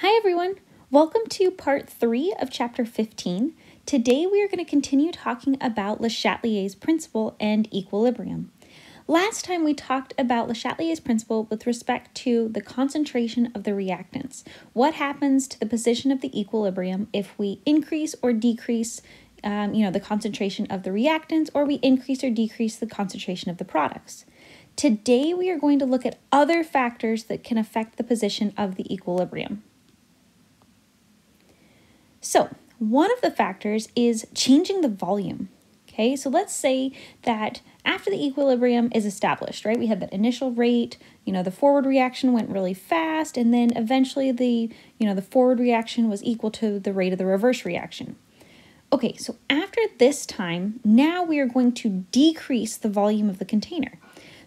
Hi everyone! Welcome to part 3 of chapter 15. Today we are going to continue talking about Le Chatelier's principle and equilibrium. Last time we talked about Le Chatelier's principle with respect to the concentration of the reactants. What happens to the position of the equilibrium if we increase or decrease um, you know, the concentration of the reactants or we increase or decrease the concentration of the products. Today we are going to look at other factors that can affect the position of the equilibrium. So, one of the factors is changing the volume. Okay, so let's say that after the equilibrium is established, right, we had that initial rate, you know, the forward reaction went really fast, and then eventually the, you know, the forward reaction was equal to the rate of the reverse reaction. Okay, so after this time, now we are going to decrease the volume of the container.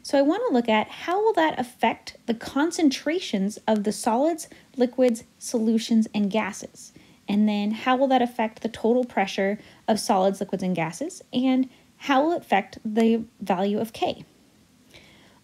So I want to look at how will that affect the concentrations of the solids, liquids, solutions, and gases. And then how will that affect the total pressure of solids, liquids, and gases? And how will it affect the value of K?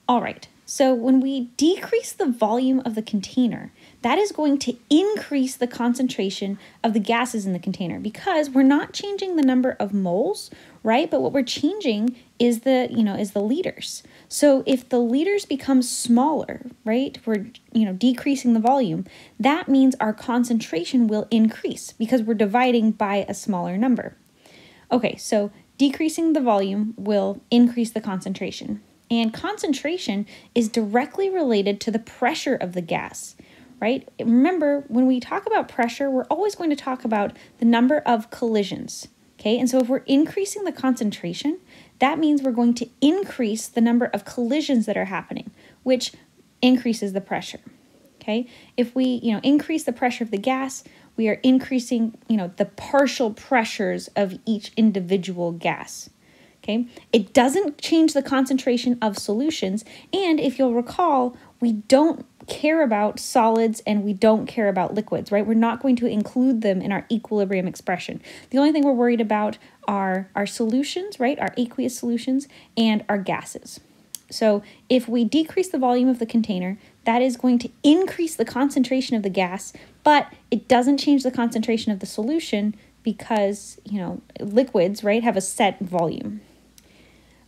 All right, so when we decrease the volume of the container, that is going to increase the concentration of the gases in the container because we're not changing the number of moles, right? But what we're changing is the, you know, is the liters. So if the liters become smaller, right? We're, you know, decreasing the volume, that means our concentration will increase because we're dividing by a smaller number. Okay, so decreasing the volume will increase the concentration. And concentration is directly related to the pressure of the gas right? Remember, when we talk about pressure, we're always going to talk about the number of collisions, okay? And so if we're increasing the concentration, that means we're going to increase the number of collisions that are happening, which increases the pressure, okay? If we, you know, increase the pressure of the gas, we are increasing, you know, the partial pressures of each individual gas. Okay, it doesn't change the concentration of solutions, and if you'll recall, we don't care about solids and we don't care about liquids, right? We're not going to include them in our equilibrium expression. The only thing we're worried about are our solutions, right? Our aqueous solutions and our gases. So if we decrease the volume of the container, that is going to increase the concentration of the gas, but it doesn't change the concentration of the solution because, you know, liquids, right, have a set volume.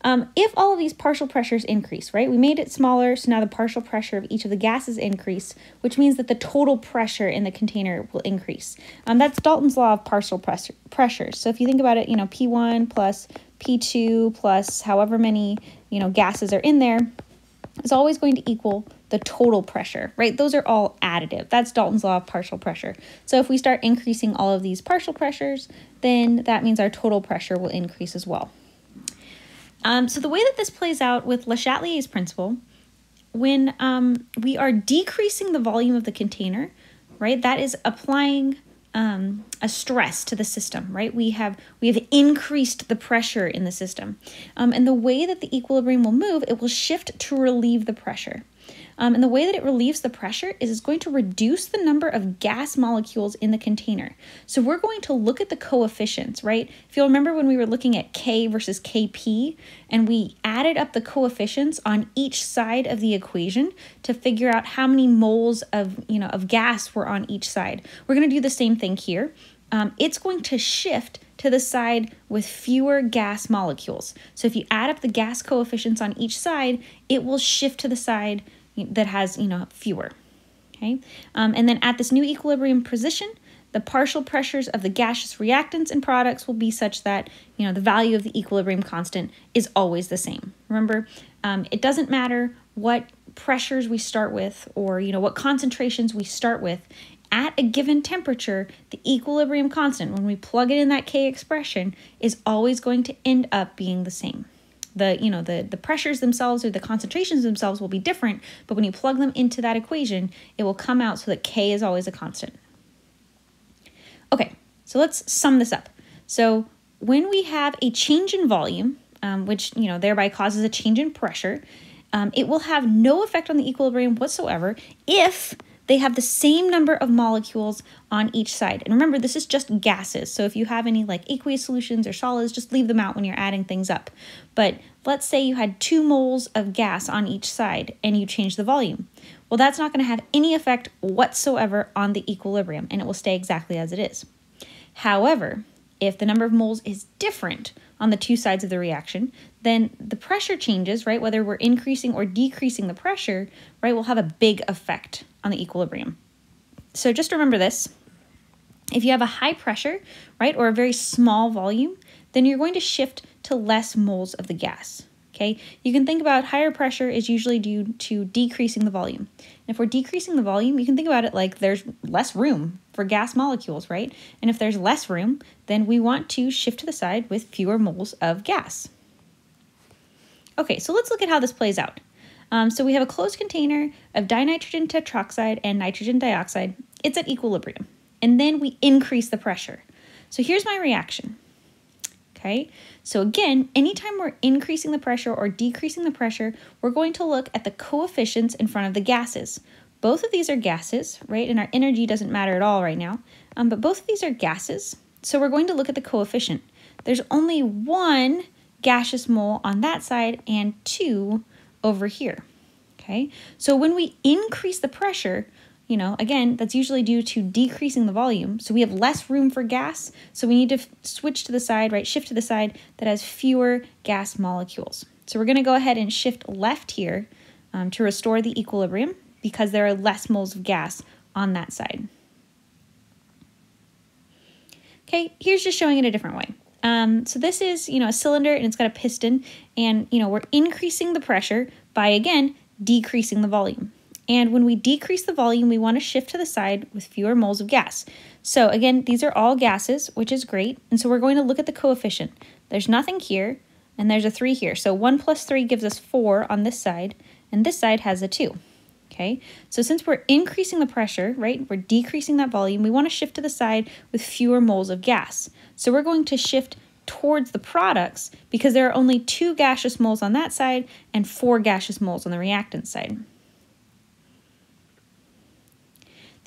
Um, if all of these partial pressures increase, right, we made it smaller, so now the partial pressure of each of the gases increase, which means that the total pressure in the container will increase. Um, that's Dalton's law of partial pressure, pressures. So if you think about it, you know, P1 plus P2 plus however many, you know, gases are in there is always going to equal the total pressure, right? Those are all additive. That's Dalton's law of partial pressure. So if we start increasing all of these partial pressures, then that means our total pressure will increase as well. Um, so the way that this plays out with Le Chatelier's principle, when um, we are decreasing the volume of the container, right, that is applying um, a stress to the system, right? We have we have increased the pressure in the system, um, and the way that the equilibrium will move, it will shift to relieve the pressure. Um, and the way that it relieves the pressure is it's going to reduce the number of gas molecules in the container. So we're going to look at the coefficients, right? If you'll remember when we were looking at K versus KP, and we added up the coefficients on each side of the equation to figure out how many moles of, you know, of gas were on each side. We're going to do the same thing here. Um, it's going to shift to the side with fewer gas molecules. So if you add up the gas coefficients on each side, it will shift to the side that has, you know, fewer. Okay, um, and then at this new equilibrium position, the partial pressures of the gaseous reactants and products will be such that, you know, the value of the equilibrium constant is always the same. Remember, um, it doesn't matter what pressures we start with or, you know, what concentrations we start with. At a given temperature, the equilibrium constant, when we plug it in that K expression, is always going to end up being the same the you know the the pressures themselves or the concentrations themselves will be different but when you plug them into that equation it will come out so that k is always a constant. Okay so let's sum this up. So when we have a change in volume um, which you know thereby causes a change in pressure um, it will have no effect on the equilibrium whatsoever if they have the same number of molecules on each side. And remember, this is just gases. So if you have any like aqueous solutions or solids, just leave them out when you're adding things up. But let's say you had two moles of gas on each side and you change the volume. Well, that's not going to have any effect whatsoever on the equilibrium and it will stay exactly as it is. However, if the number of moles is different on the two sides of the reaction, then the pressure changes, right? Whether we're increasing or decreasing the pressure, right, will have a big effect on the equilibrium. So just remember this. If you have a high pressure, right, or a very small volume, then you're going to shift to less moles of the gas. Okay, you can think about higher pressure is usually due to decreasing the volume. And if we're decreasing the volume, you can think about it like there's less room for gas molecules, right? And if there's less room, then we want to shift to the side with fewer moles of gas. Okay, so let's look at how this plays out. Um, so we have a closed container of dinitrogen tetroxide and nitrogen dioxide. It's at equilibrium. And then we increase the pressure. So here's my reaction. Okay, so again, anytime we're increasing the pressure or decreasing the pressure, we're going to look at the coefficients in front of the gases. Both of these are gases, right? And our energy doesn't matter at all right now, um, but both of these are gases. So we're going to look at the coefficient. There's only one gaseous mole on that side and two over here. Okay, so when we increase the pressure, you know, again, that's usually due to decreasing the volume. So we have less room for gas. So we need to switch to the side, right, shift to the side that has fewer gas molecules. So we're going to go ahead and shift left here um, to restore the equilibrium because there are less moles of gas on that side. Okay, here's just showing it a different way. Um, so this is, you know, a cylinder and it's got a piston and, you know, we're increasing the pressure by, again, decreasing the volume. And when we decrease the volume, we want to shift to the side with fewer moles of gas. So again, these are all gases, which is great. And so we're going to look at the coefficient. There's nothing here, and there's a 3 here. So 1 plus 3 gives us 4 on this side, and this side has a 2. Okay, so since we're increasing the pressure, right, we're decreasing that volume, we want to shift to the side with fewer moles of gas. So we're going to shift towards the products because there are only two gaseous moles on that side and four gaseous moles on the reactant side.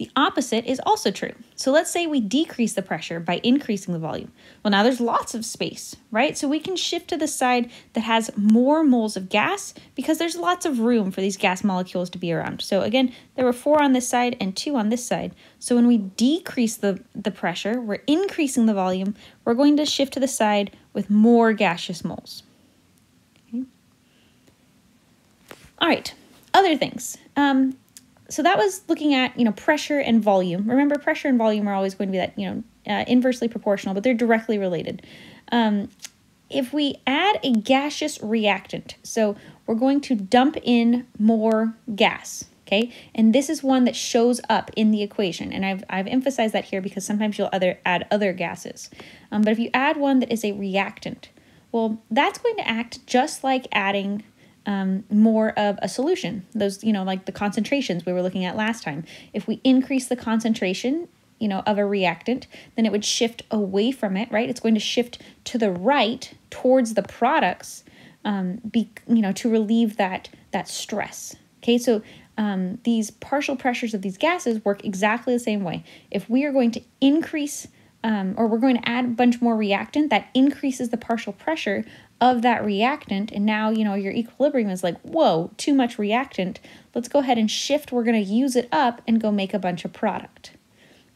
The opposite is also true. So let's say we decrease the pressure by increasing the volume. Well, now there's lots of space, right? So we can shift to the side that has more moles of gas because there's lots of room for these gas molecules to be around. So again, there were four on this side and two on this side. So when we decrease the, the pressure, we're increasing the volume, we're going to shift to the side with more gaseous moles. Okay. All right, other things. Um, so that was looking at you know pressure and volume. Remember, pressure and volume are always going to be that you know uh, inversely proportional, but they're directly related. Um, if we add a gaseous reactant, so we're going to dump in more gas, okay? And this is one that shows up in the equation, and I've, I've emphasized that here because sometimes you'll other add other gases. Um, but if you add one that is a reactant, well, that's going to act just like adding um, more of a solution. Those, you know, like the concentrations we were looking at last time. If we increase the concentration, you know, of a reactant, then it would shift away from it, right? It's going to shift to the right towards the products, um, be, you know, to relieve that that stress. Okay, so um, these partial pressures of these gases work exactly the same way. If we are going to increase um, or we're going to add a bunch more reactant, that increases the partial pressure of that reactant and now you know your equilibrium is like whoa too much reactant. Let's go ahead and shift. We're going to use it up and go make a bunch of product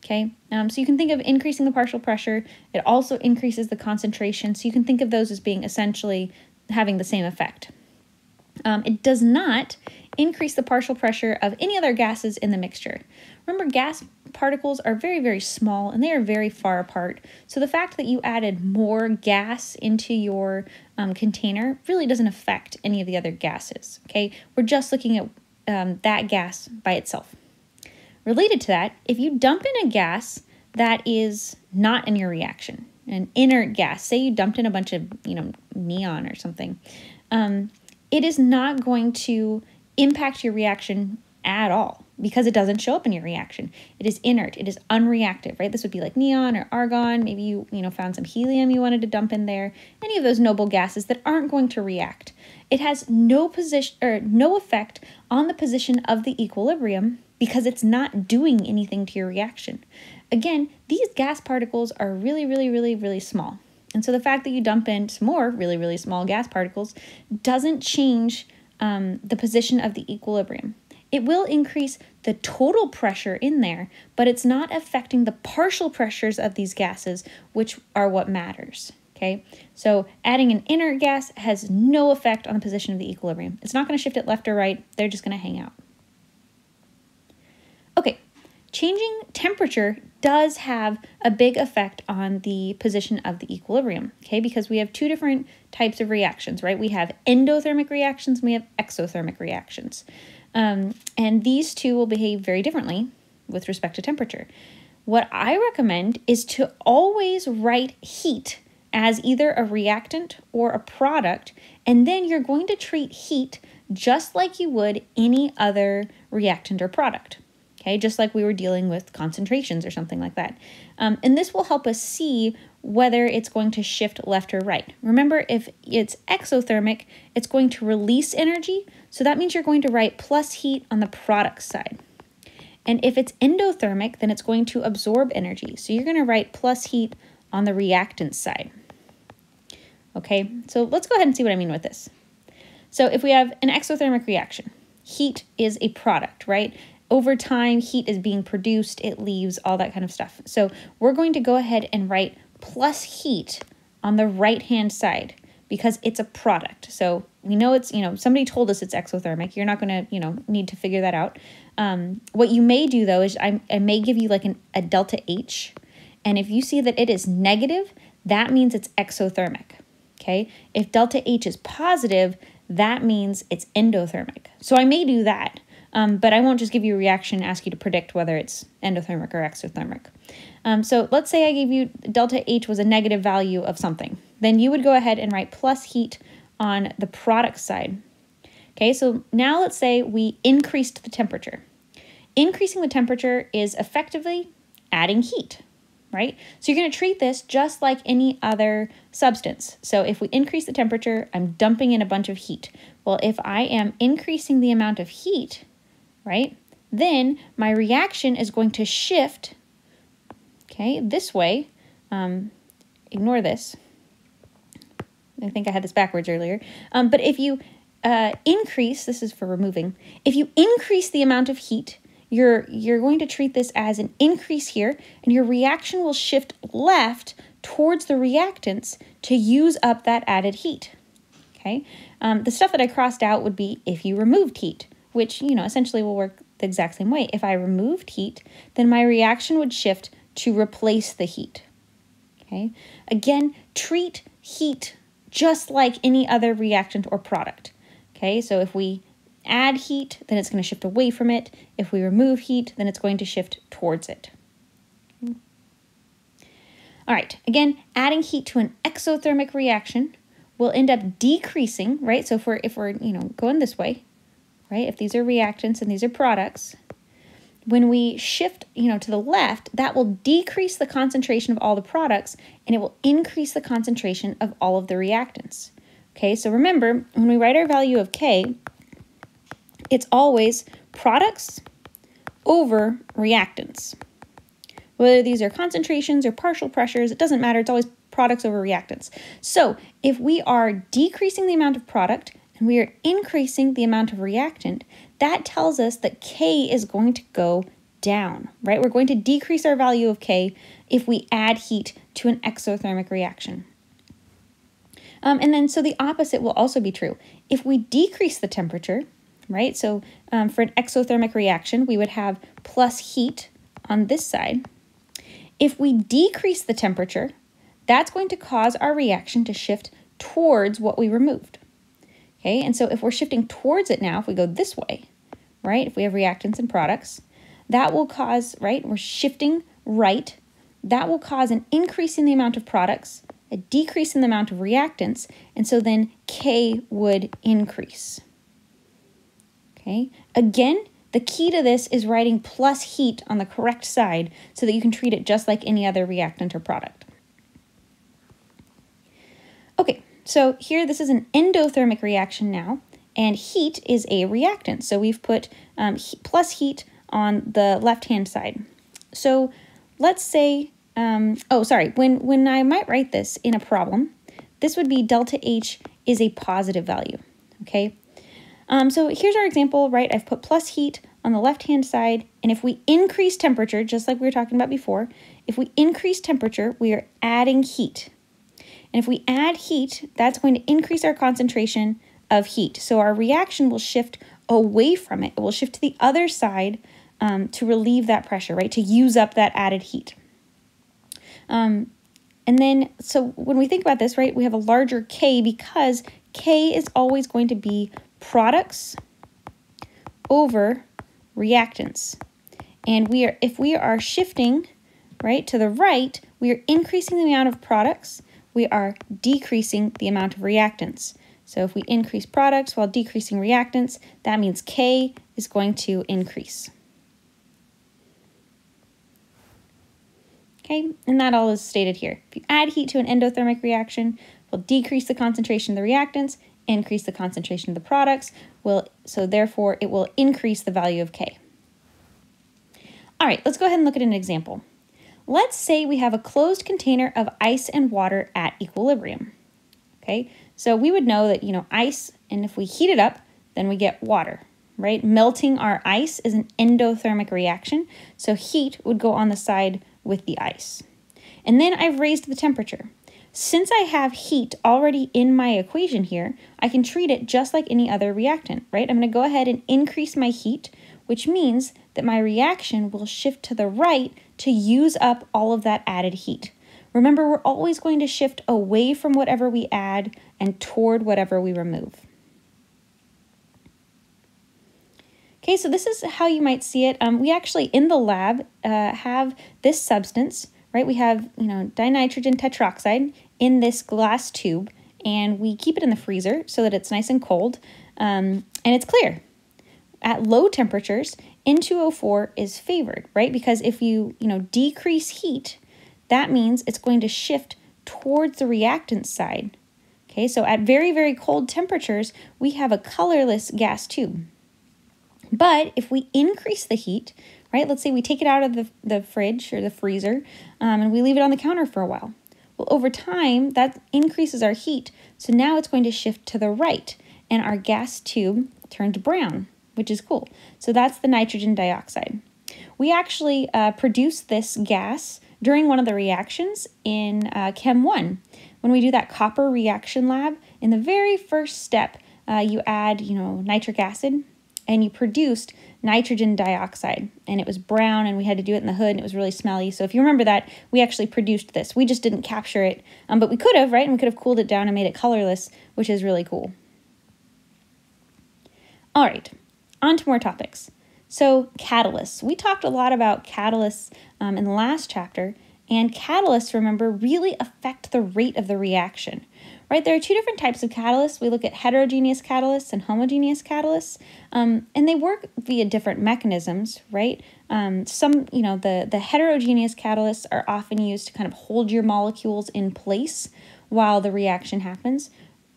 okay? Um, so you can think of increasing the partial pressure. It also increases the concentration. So you can think of those as being essentially having the same effect. Um, it does not increase the partial pressure of any other gases in the mixture. Remember gas particles are very, very small and they are very far apart. So the fact that you added more gas into your um, container really doesn't affect any of the other gases, okay? We're just looking at um, that gas by itself. Related to that, if you dump in a gas that is not in your reaction, an inert gas, say you dumped in a bunch of, you know, neon or something, um, it is not going to impact your reaction at all because it doesn't show up in your reaction. It is inert, it is unreactive, right? This would be like neon or argon. Maybe you, you know, found some helium you wanted to dump in there. Any of those noble gases that aren't going to react. It has no position or no effect on the position of the equilibrium because it's not doing anything to your reaction. Again, these gas particles are really, really, really, really small. And so the fact that you dump in some more really, really small gas particles doesn't change um, the position of the equilibrium. It will increase the total pressure in there, but it's not affecting the partial pressures of these gases, which are what matters. Okay, so adding an inert gas has no effect on the position of the equilibrium. It's not going to shift it left or right, they're just going to hang out. Okay, changing temperature does have a big effect on the position of the equilibrium, okay, because we have two different types of reactions, right? We have endothermic reactions and we have exothermic reactions. Um, and these two will behave very differently with respect to temperature. What I recommend is to always write heat as either a reactant or a product, and then you're going to treat heat just like you would any other reactant or product okay, just like we were dealing with concentrations or something like that. Um, and this will help us see whether it's going to shift left or right. Remember, if it's exothermic, it's going to release energy, so that means you're going to write plus heat on the product side. And if it's endothermic, then it's going to absorb energy, so you're going to write plus heat on the reactant side. Okay, so let's go ahead and see what I mean with this. So if we have an exothermic reaction, heat is a product, right? Over time, heat is being produced, it leaves, all that kind of stuff. So we're going to go ahead and write plus heat on the right hand side because it's a product. So we know it's, you know, somebody told us it's exothermic. You're not going to, you know, need to figure that out. Um, what you may do though is I, I may give you like an, a delta H. And if you see that it is negative, that means it's exothermic. Okay. If delta H is positive, that means it's endothermic. So I may do that. Um, but I won't just give you a reaction ask you to predict whether it's endothermic or exothermic. Um, so let's say I gave you delta H was a negative value of something. Then you would go ahead and write plus heat on the product side. Okay, so now let's say we increased the temperature. Increasing the temperature is effectively adding heat, right? So you're going to treat this just like any other substance. So if we increase the temperature, I'm dumping in a bunch of heat. Well, if I am increasing the amount of heat, right? Then my reaction is going to shift, okay, this way. Um, ignore this. I think I had this backwards earlier. Um, but if you uh, increase, this is for removing, if you increase the amount of heat, you're, you're going to treat this as an increase here, and your reaction will shift left towards the reactants to use up that added heat. Okay, um, the stuff that I crossed out would be if you removed heat which, you know, essentially will work the exact same way. If I removed heat, then my reaction would shift to replace the heat. Okay? Again, treat heat just like any other reactant or product. Okay? So if we add heat, then it's going to shift away from it. If we remove heat, then it's going to shift towards it. All right, again, adding heat to an exothermic reaction will end up decreasing, right? So if we're if we're, you know, going this way, right? If these are reactants and these are products, when we shift, you know, to the left, that will decrease the concentration of all the products and it will increase the concentration of all of the reactants. Okay, so remember, when we write our value of K, it's always products over reactants. Whether these are concentrations or partial pressures, it doesn't matter. It's always products over reactants. So if we are decreasing the amount of product and we are increasing the amount of reactant, that tells us that K is going to go down, right? We're going to decrease our value of K if we add heat to an exothermic reaction. Um, and then, so the opposite will also be true. If we decrease the temperature, right? So um, for an exothermic reaction, we would have plus heat on this side. If we decrease the temperature, that's going to cause our reaction to shift towards what we removed. Okay, and so if we're shifting towards it now, if we go this way, right, if we have reactants and products, that will cause, right, we're shifting right, that will cause an increase in the amount of products, a decrease in the amount of reactants, and so then K would increase. Okay, again, the key to this is writing plus heat on the correct side so that you can treat it just like any other reactant or product. Okay, so here, this is an endothermic reaction now, and heat is a reactant. So we've put um, he plus heat on the left-hand side. So let's say, um, oh, sorry, when, when I might write this in a problem, this would be delta H is a positive value, okay? Um, so here's our example, right? I've put plus heat on the left-hand side, and if we increase temperature, just like we were talking about before, if we increase temperature, we are adding heat. And if we add heat, that's going to increase our concentration of heat. So our reaction will shift away from it. It will shift to the other side um, to relieve that pressure, right? To use up that added heat. Um, and then, so when we think about this, right, we have a larger K because K is always going to be products over reactants. And we are, if we are shifting, right, to the right, we are increasing the amount of products, we are decreasing the amount of reactants. So if we increase products while decreasing reactants, that means K is going to increase. Okay, and that all is stated here. If you add heat to an endothermic reaction, we'll decrease the concentration of the reactants, increase the concentration of the products, will so therefore it will increase the value of K. All right, let's go ahead and look at an example. Let's say we have a closed container of ice and water at equilibrium. Okay, so we would know that, you know, ice, and if we heat it up, then we get water, right? Melting our ice is an endothermic reaction, so heat would go on the side with the ice. And then I've raised the temperature. Since I have heat already in my equation here, I can treat it just like any other reactant, right? I'm going to go ahead and increase my heat, which means that my reaction will shift to the right to use up all of that added heat. Remember, we're always going to shift away from whatever we add and toward whatever we remove. Okay, so this is how you might see it. Um, we actually, in the lab, uh, have this substance, right? We have, you know, dinitrogen tetroxide in this glass tube, and we keep it in the freezer so that it's nice and cold, um, and it's clear. At low temperatures, N2O4 is favored, right? Because if you, you know, decrease heat, that means it's going to shift towards the reactant side. Okay, so at very, very cold temperatures, we have a colorless gas tube. But if we increase the heat, right, let's say we take it out of the, the fridge or the freezer um, and we leave it on the counter for a while. Well, over time, that increases our heat. So now it's going to shift to the right and our gas tube turns brown, which is cool. So that's the nitrogen dioxide. We actually uh, this gas during one of the reactions in uh, Chem 1. When we do that copper reaction lab, in the very first step, uh, you add, you know, nitric acid and you produced nitrogen dioxide and it was brown and we had to do it in the hood and it was really smelly. So if you remember that, we actually produced this. We just didn't capture it, um, but we could have, right? And we could have cooled it down and made it colorless, which is really cool. All right, on to more topics. So catalysts. We talked a lot about catalysts um, in the last chapter, and catalysts, remember, really affect the rate of the reaction right? There are two different types of catalysts. We look at heterogeneous catalysts and homogeneous catalysts, um, and they work via different mechanisms, right? Um, some, you know, the, the heterogeneous catalysts are often used to kind of hold your molecules in place while the reaction happens.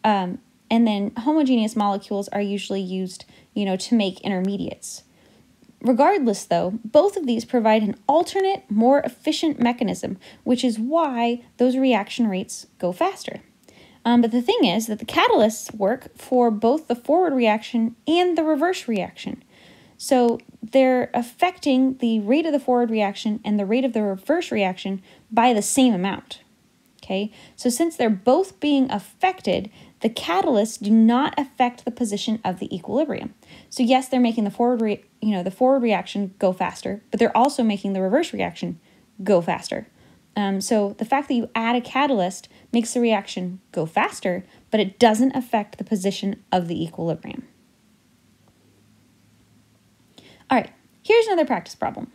Um, and then homogeneous molecules are usually used, you know, to make intermediates. Regardless, though, both of these provide an alternate, more efficient mechanism, which is why those reaction rates go faster. Um, but the thing is that the catalysts work for both the forward reaction and the reverse reaction. So they're affecting the rate of the forward reaction and the rate of the reverse reaction by the same amount. Okay, so since they're both being affected, the catalysts do not affect the position of the equilibrium. So yes, they're making the forward, re- you know, the forward reaction go faster, but they're also making the reverse reaction go faster. Um, so the fact that you add a catalyst makes the reaction go faster, but it doesn't affect the position of the equilibrium. All right, here's another practice problem.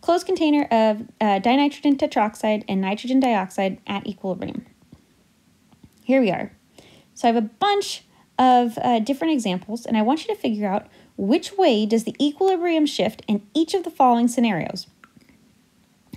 Closed container of uh, dinitrogen tetroxide and nitrogen dioxide at equilibrium. Here we are. So I have a bunch of uh, different examples, and I want you to figure out which way does the equilibrium shift in each of the following scenarios.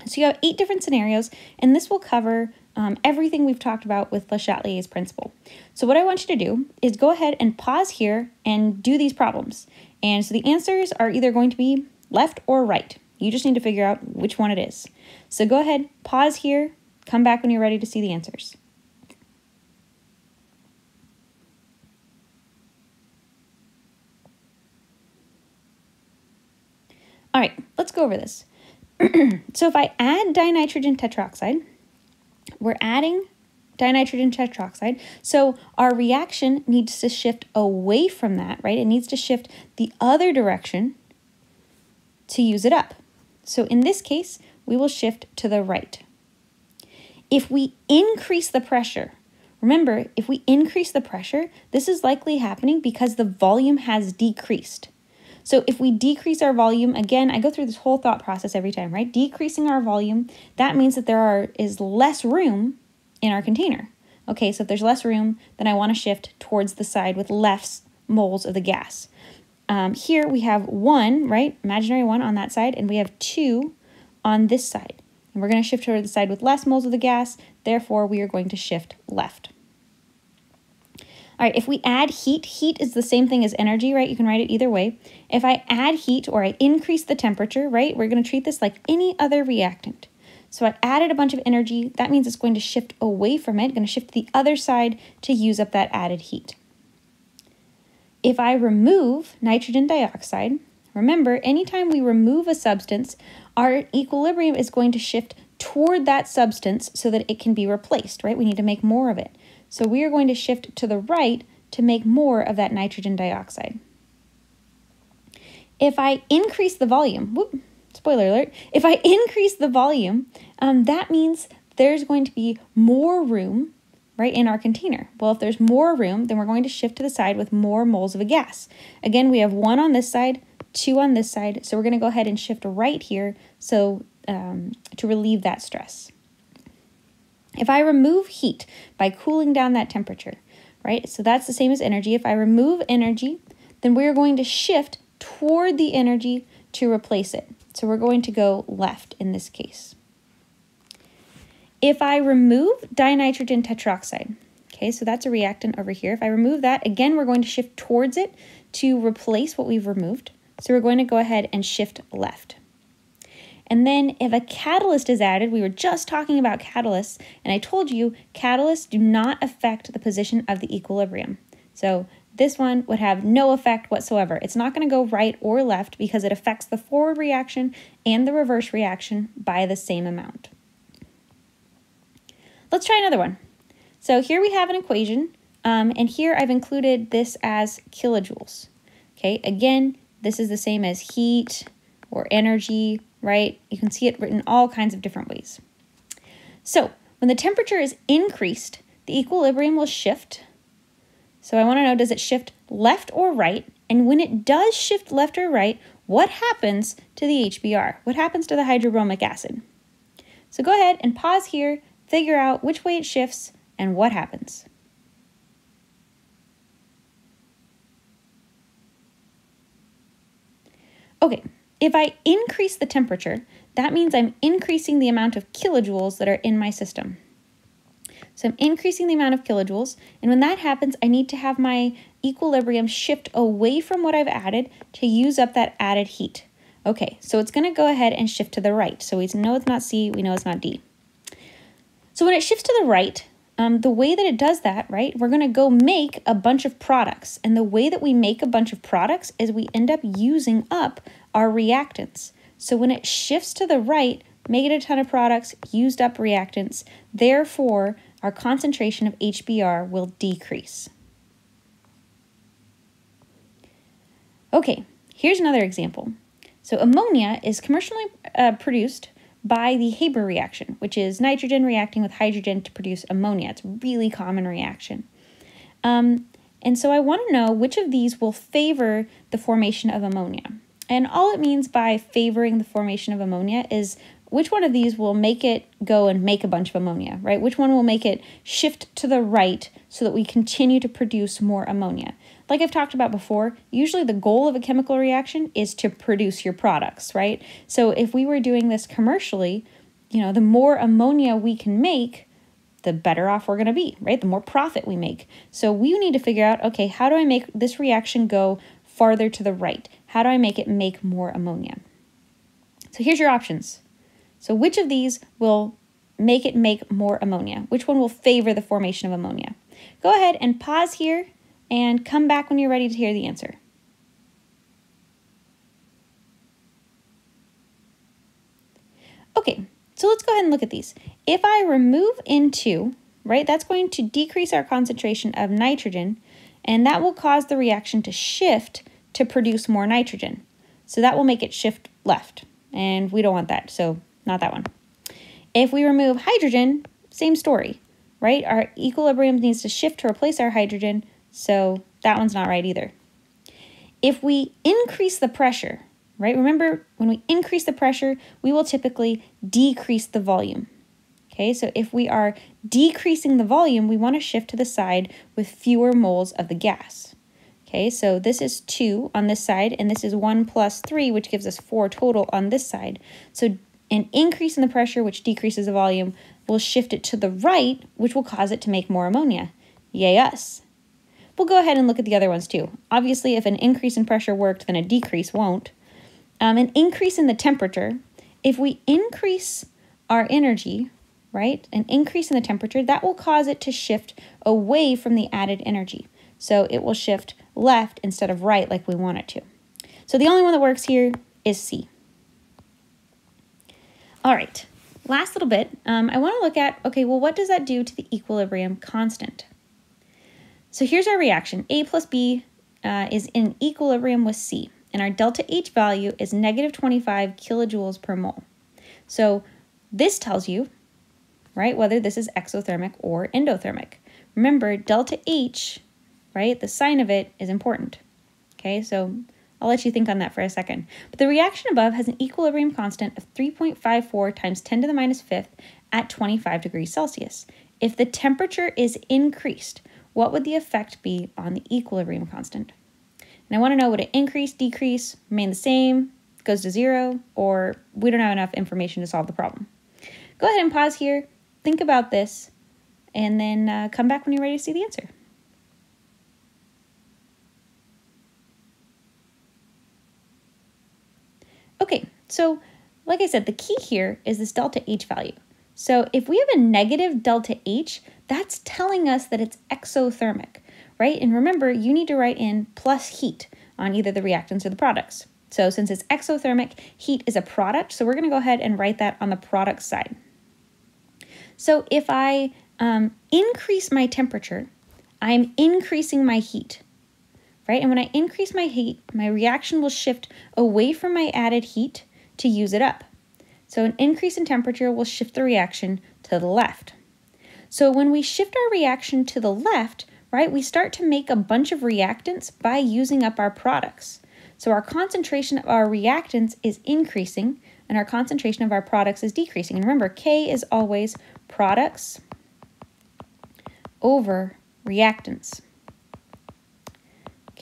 So you have eight different scenarios, and this will cover um, everything we've talked about with Le Chatelier's principle. So what I want you to do is go ahead and pause here and do these problems. And so the answers are either going to be left or right. You just need to figure out which one it is. So go ahead, pause here, come back when you're ready to see the answers. All right, let's go over this. so if I add dinitrogen tetroxide, we're adding dinitrogen tetroxide. So our reaction needs to shift away from that, right? It needs to shift the other direction to use it up. So in this case, we will shift to the right. If we increase the pressure, remember, if we increase the pressure, this is likely happening because the volume has decreased. So if we decrease our volume, again, I go through this whole thought process every time, right? Decreasing our volume, that means that there are is less room in our container. Okay, so if there's less room, then I want to shift towards the side with less moles of the gas. Um, here we have one, right, imaginary one on that side, and we have two on this side. And we're going to shift toward the side with less moles of the gas, therefore we are going to shift left. All right, if we add heat, heat is the same thing as energy, right? You can write it either way. If I add heat or I increase the temperature, right, we're going to treat this like any other reactant. So I added a bunch of energy. That means it's going to shift away from it, going to shift to the other side to use up that added heat. If I remove nitrogen dioxide, remember, anytime we remove a substance, our equilibrium is going to shift toward that substance so that it can be replaced, right? We need to make more of it. So we are going to shift to the right to make more of that nitrogen dioxide. If I increase the volume, whoop, spoiler alert, if I increase the volume, um, that means there's going to be more room right in our container. Well, if there's more room, then we're going to shift to the side with more moles of a gas. Again, we have one on this side, two on this side, so we're going to go ahead and shift right here so um, to relieve that stress. If I remove heat by cooling down that temperature, right, so that's the same as energy. If I remove energy, then we're going to shift toward the energy to replace it. So we're going to go left in this case. If I remove dinitrogen tetroxide, okay, so that's a reactant over here. If I remove that, again, we're going to shift towards it to replace what we've removed. So we're going to go ahead and shift left. And then if a catalyst is added, we were just talking about catalysts, and I told you catalysts do not affect the position of the equilibrium. So this one would have no effect whatsoever. It's not going to go right or left because it affects the forward reaction and the reverse reaction by the same amount. Let's try another one. So here we have an equation, um, and here I've included this as kilojoules. Okay, again, this is the same as heat or energy, right? You can see it written all kinds of different ways. So when the temperature is increased, the equilibrium will shift so I want to know does it shift left or right? And when it does shift left or right, what happens to the HBr? What happens to the hydrobromic acid? So go ahead and pause here, figure out which way it shifts and what happens. Okay, if I increase the temperature, that means I'm increasing the amount of kilojoules that are in my system. So I'm increasing the amount of kilojoules. And when that happens, I need to have my equilibrium shift away from what I've added to use up that added heat. Okay, so it's going to go ahead and shift to the right. So we know it's not C, we know it's not D. So when it shifts to the right, um, the way that it does that, right, we're going to go make a bunch of products. And the way that we make a bunch of products is we end up using up our reactants. So when it shifts to the right, making a ton of products, used up reactants, therefore our concentration of HBr will decrease. Okay, here's another example. So ammonia is commercially uh, produced by the Haber reaction, which is nitrogen reacting with hydrogen to produce ammonia. It's a really common reaction. Um, and so I want to know which of these will favor the formation of ammonia. And all it means by favoring the formation of ammonia is which one of these will make it go and make a bunch of ammonia, right? Which one will make it shift to the right so that we continue to produce more ammonia? Like I've talked about before, usually the goal of a chemical reaction is to produce your products, right? So if we were doing this commercially, you know, the more ammonia we can make, the better off we're going to be, right? The more profit we make. So we need to figure out, okay, how do I make this reaction go farther to the right? How do I make it make more ammonia? So here's your options. So which of these will make it make more ammonia? Which one will favor the formation of ammonia? Go ahead and pause here and come back when you're ready to hear the answer. Okay, so let's go ahead and look at these. If I remove N2, right, that's going to decrease our concentration of nitrogen, and that will cause the reaction to shift to produce more nitrogen. So that will make it shift left, and we don't want that, so not that one. If we remove hydrogen, same story, right? Our equilibrium needs to shift to replace our hydrogen, so that one's not right either. If we increase the pressure, right? Remember, when we increase the pressure, we will typically decrease the volume. Okay, so if we are decreasing the volume, we want to shift to the side with fewer moles of the gas. Okay, so this is 2 on this side, and this is 1 plus 3, which gives us 4 total on this side. So an increase in the pressure, which decreases the volume, will shift it to the right, which will cause it to make more ammonia. Yay us. We'll go ahead and look at the other ones too. Obviously, if an increase in pressure worked, then a decrease won't. Um, an increase in the temperature, if we increase our energy, right, an increase in the temperature, that will cause it to shift away from the added energy. So it will shift left instead of right like we want it to. So the only one that works here is C. All right, last little bit, um, I want to look at, okay, well, what does that do to the equilibrium constant? So here's our reaction. A plus B uh, is in equilibrium with C, and our delta H value is negative 25 kilojoules per mole. So this tells you, right, whether this is exothermic or endothermic. Remember, delta H right? The sign of it is important. Okay, so I'll let you think on that for a second. But the reaction above has an equilibrium constant of 3.54 times 10 to the minus fifth at 25 degrees Celsius. If the temperature is increased, what would the effect be on the equilibrium constant? And I want to know would it increase, decrease, remain the same, goes to zero, or we don't have enough information to solve the problem. Go ahead and pause here, think about this, and then uh, come back when you're ready to see the answer. Okay, so like I said, the key here is this delta H value. So if we have a negative delta H, that's telling us that it's exothermic, right? And remember, you need to write in plus heat on either the reactants or the products. So since it's exothermic, heat is a product, so we're going to go ahead and write that on the product side. So if I um, increase my temperature, I'm increasing my heat right? And when I increase my heat, my reaction will shift away from my added heat to use it up. So an increase in temperature will shift the reaction to the left. So when we shift our reaction to the left, right, we start to make a bunch of reactants by using up our products. So our concentration of our reactants is increasing and our concentration of our products is decreasing. And remember, K is always products over reactants.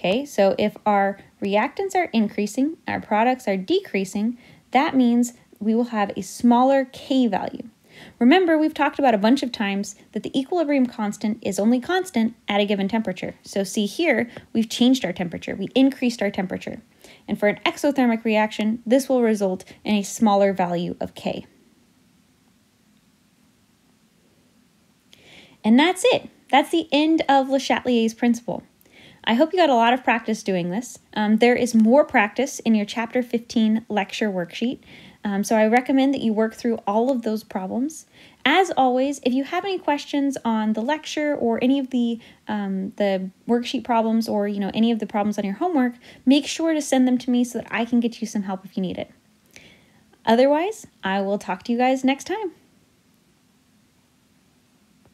Okay, so if our reactants are increasing, our products are decreasing, that means we will have a smaller K value. Remember, we've talked about a bunch of times that the equilibrium constant is only constant at a given temperature. So see here, we've changed our temperature. We increased our temperature. And for an exothermic reaction, this will result in a smaller value of K. And that's it. That's the end of Le Chatelier's principle. I hope you got a lot of practice doing this. Um, there is more practice in your Chapter 15 lecture worksheet, um, so I recommend that you work through all of those problems. As always, if you have any questions on the lecture or any of the um, the worksheet problems or you know any of the problems on your homework, make sure to send them to me so that I can get you some help if you need it. Otherwise, I will talk to you guys next time.